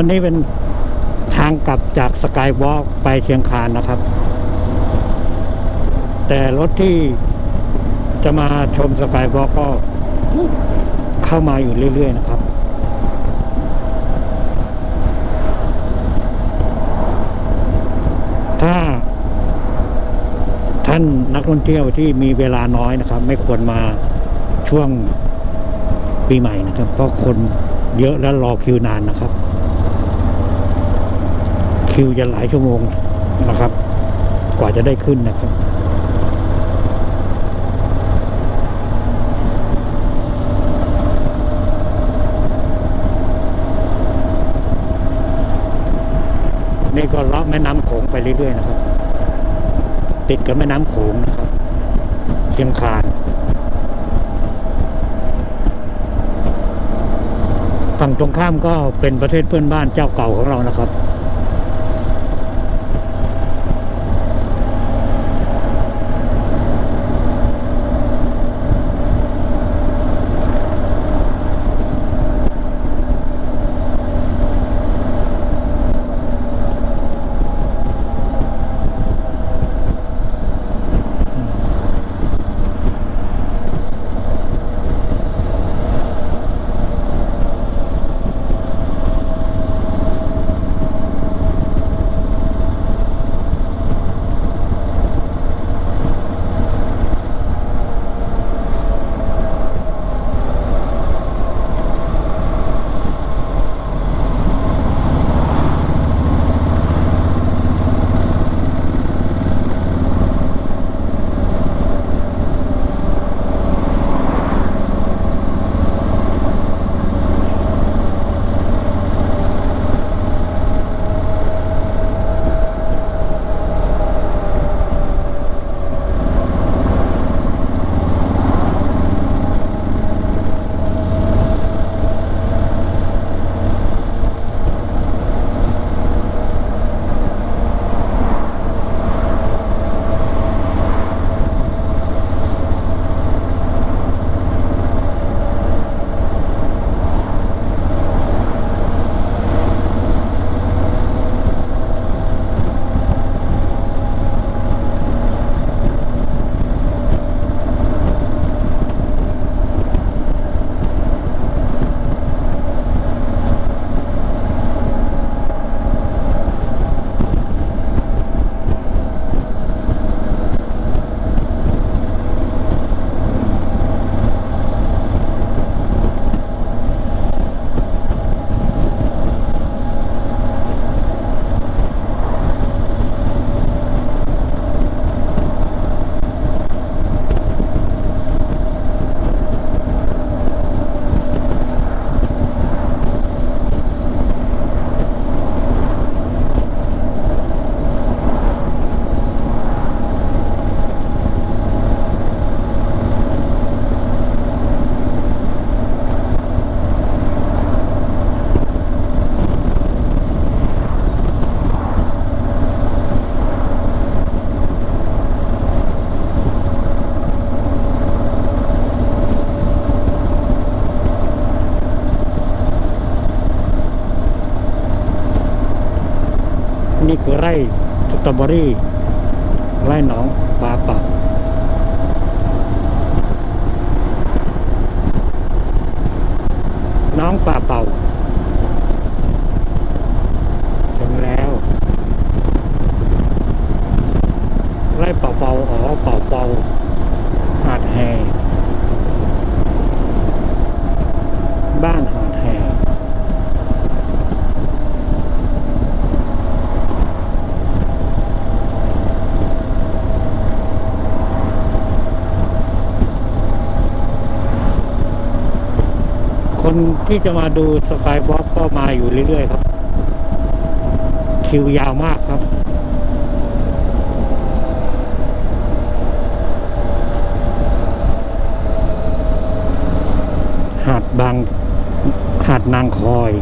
อนนี้เป็นทางกลับจากสกายวอล์กไปเชียงคานนะครับ แต่รถที่จะมาชมสกายวอล์กก็เข้ามาอยู่เรื่อย ๆ นะครับถ้าท่านนักท่องเที่ยวที่มีเวลาน้อยนะครับ ไม่ควรมาช่วงปีใหม่นะครับ เพราะคนเยอะและรอคิวนานนะครับ คิวจะหลายชั่วโมงนะครับ กว่าจะได้ขึ้นนะครับนี่ก็เลาะแม่น้ำโขงไปเรื่อยๆนะครับ ติดกับแม่น้ำโขงนะครับเชียงคานฝั่งตรงข้ามก็เป็นประเทศเพื่อนบ้านเจ้าเก่าของเรานะครับ คือไร่สตรอเบอรี่ ไร่หนองปลาเป่าน้องปลาเป่าถึงแล้ว ไร่เป่าเป่าอ๋อเป่าเป่าหาดแฮบ้านหาดแฮ คน ที่จะมาดูสกายวอล์กก็มาอยู่เรื่อยๆครับ คิวยาวมากครับหาดบางหาดนางคอย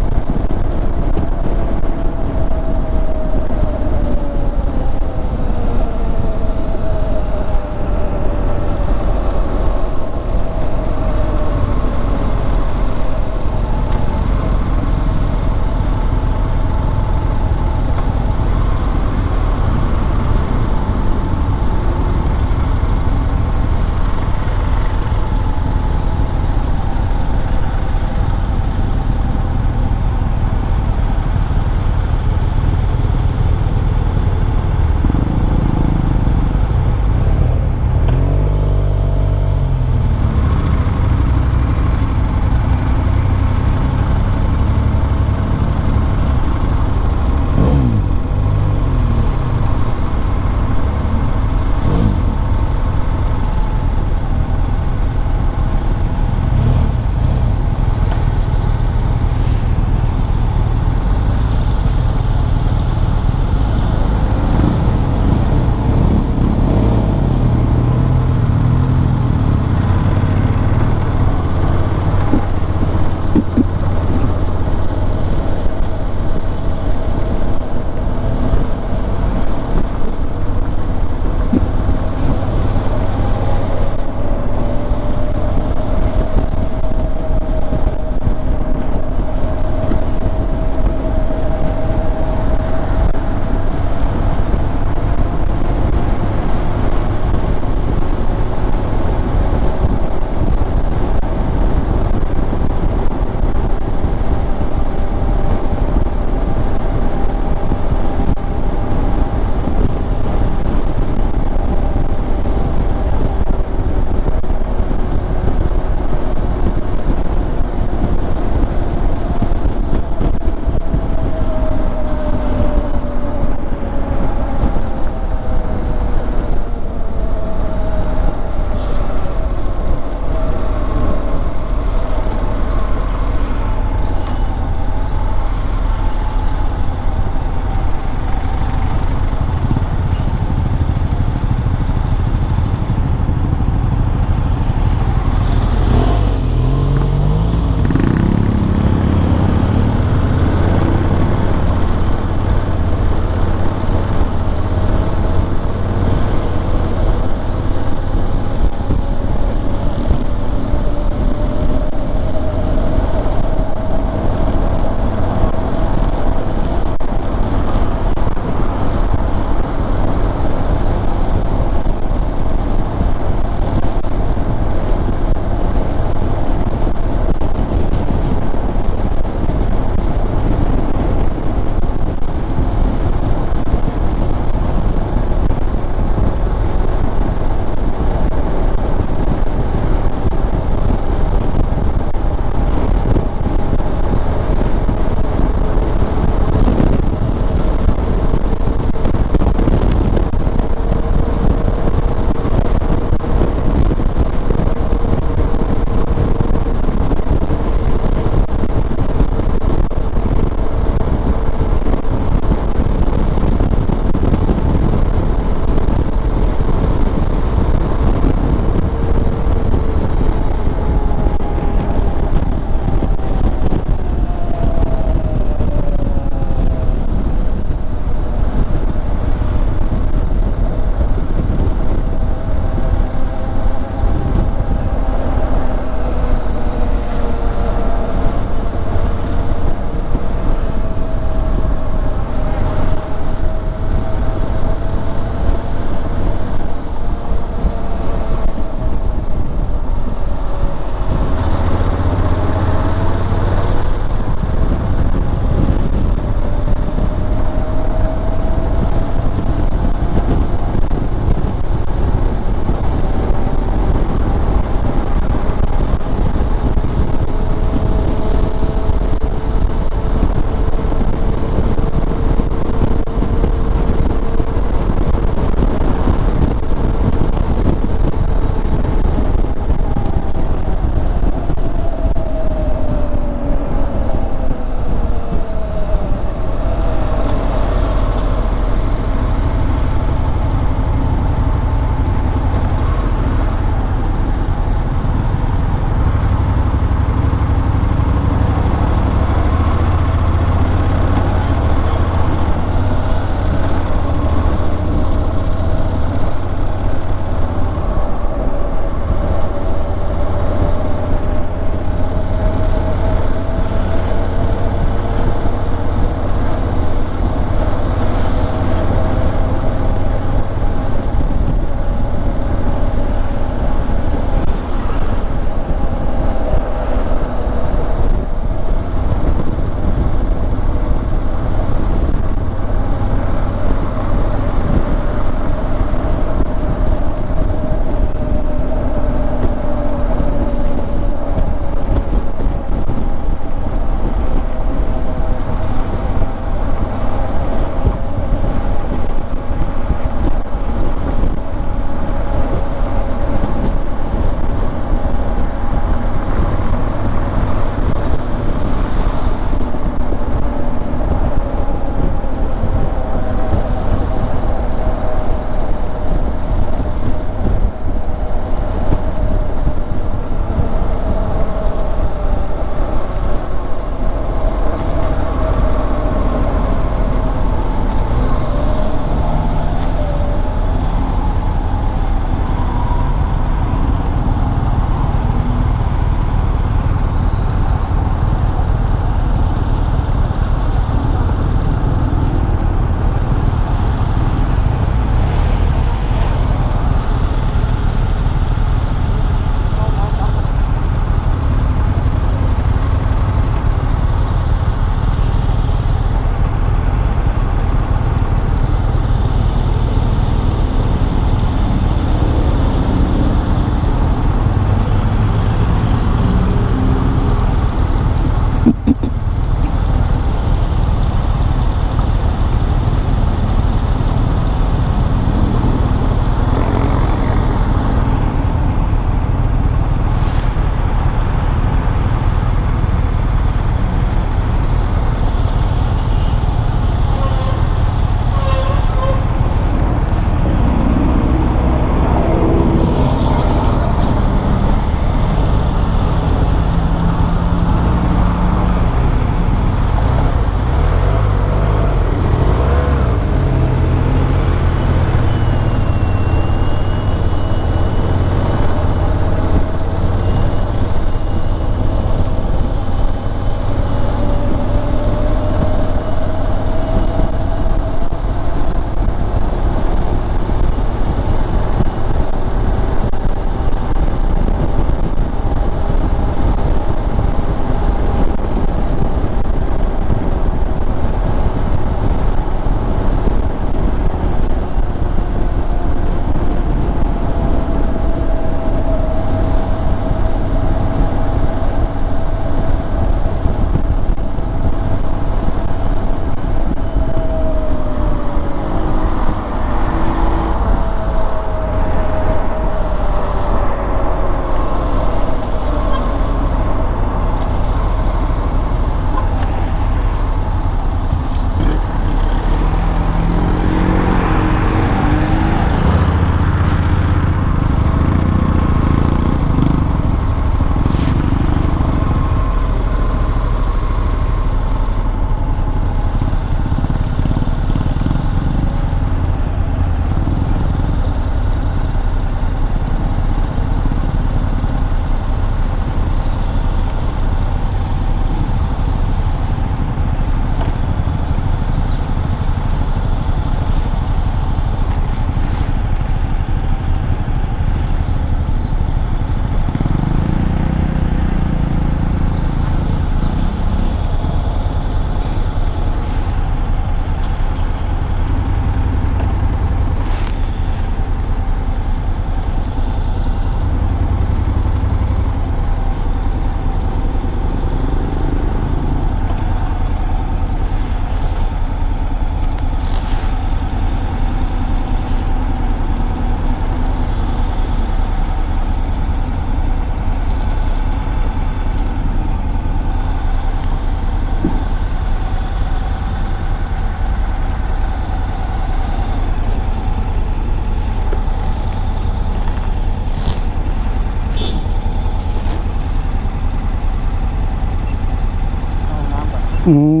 อืม